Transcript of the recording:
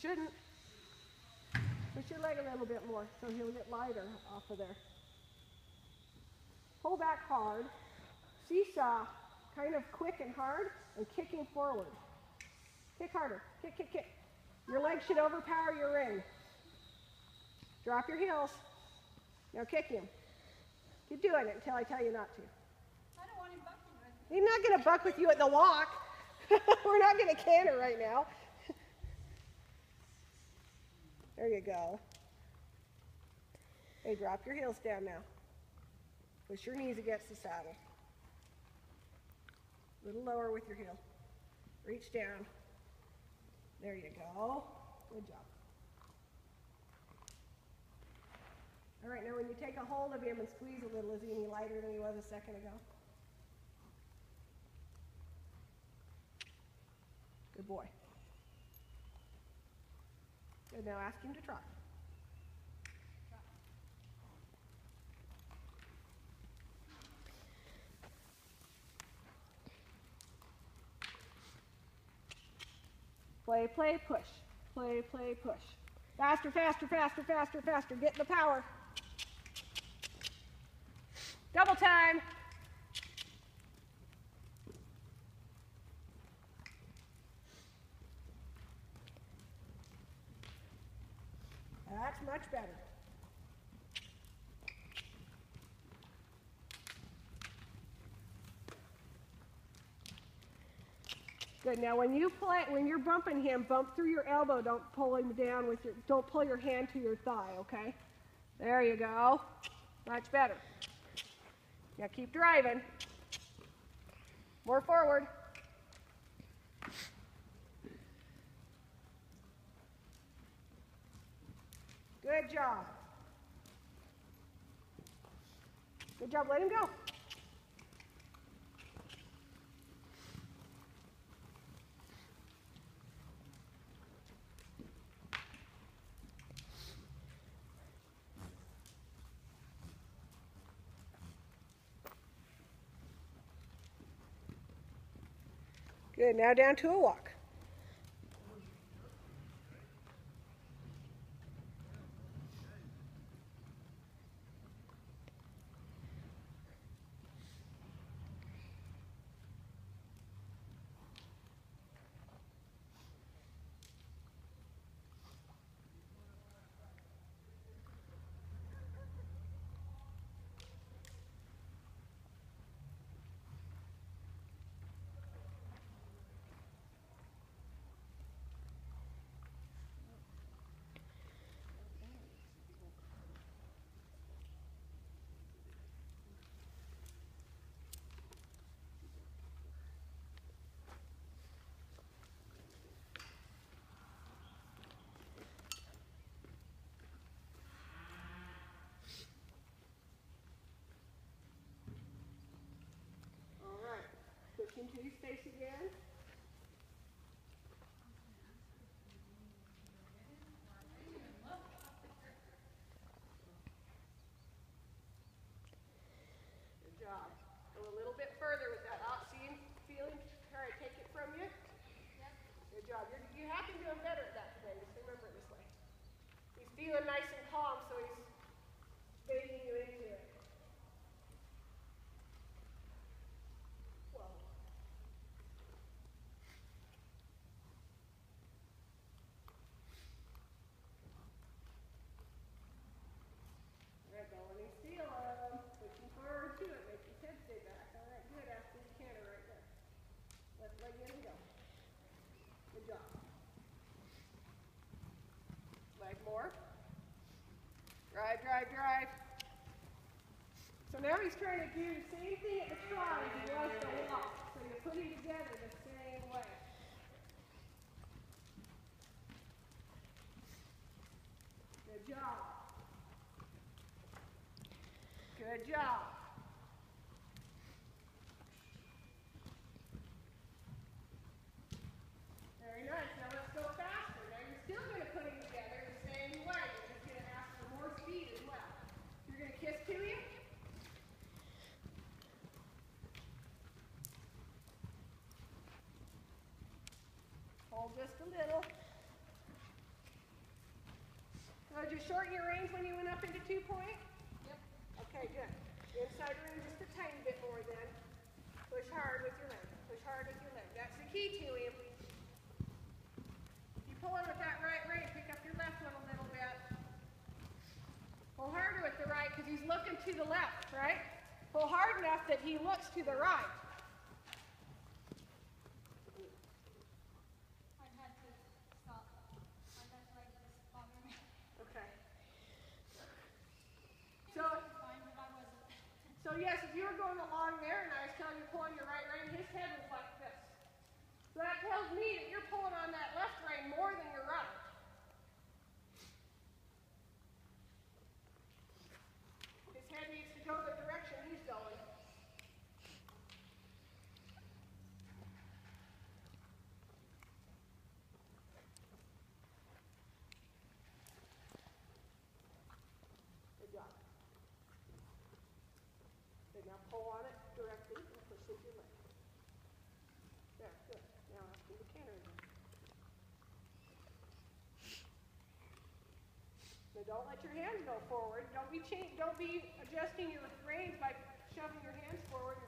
shouldn't. Push your leg a little bit more so he'll get lighter off of there. Pull back hard. Seesaw, kind of quick and hard, and kicking forward. Kick harder. Kick, kick, kick. Your leg should overpower your ring. Drop your heels. Now kick him. Keep doing it until I tell you not to. I don't want him bucking with me. He's not going to buck with you at the walk. We're not going to canter right now. There you go. Hey, drop your heels down now. Push your knees against the saddle. A little lower with your heel. Reach down. There you go. Good job. All right, now when you take a hold of him and squeeze a little, is he any lighter than he was a second ago? Good boy. Good, now ask him to try. Play, play, push. Play, play, push. Faster, faster, faster, faster, faster. Get the power. Double time. That's much better. Good. Now, when you play, when you're bumping him, bump through your elbow. Don't pull him down with your. Don't pull your hand to your thigh. Okay. There you go. Much better. Now keep driving. More forward. Good job. Good job. Let him go. Good. Now down to a walk. All right. Switch into your space again. Good job. Go a little bit further with that. See feeling, try to take it from you? Good job. You're, you have been doing better at that today. Just remember it this way. He's feeling nice and calm, so he's baiting you into it. Whoa. Red ball and steal him. Pushing forward to it. Make his head stay back. All right, good. After the canter right there. Left leg in and go. Good job. Leg more. Drive. So now he's trying to do the same thing at the trot as he was the walk. So you're putting together the same way. Good job. Good job. Very nice. Now let's go faster. Now you're still going to put them together the same way. You're just going to ask for more speed as well. You're going to kiss to you. Hold just a little. Did you shorten your reins when you went up into two point? Yep. Okay, good. Inside rein just a tiny bit more then. Push hard with your leg. Push hard with your leg. That's the key to him. You pull him with that right rein, pick up your left one a little bit. Pull harder with the right because he's looking to the left, right? Pull hard enough that he looks to the right. I had to stop. I got like this bother me. Okay. So, Fine, but I wasn't. so yes, if you were going along there and I was telling you pulling your right rein, his head was like this. So that tells me that you're pulling on that left rein more than your right. His head needs to go the direction he's going. Good job. Good, now pull on it directly and push with your leg. There, good. Now after the canter again. Now don't let your hands go forward. Don't be cha- don't be adjusting your reins by shoving your hands forward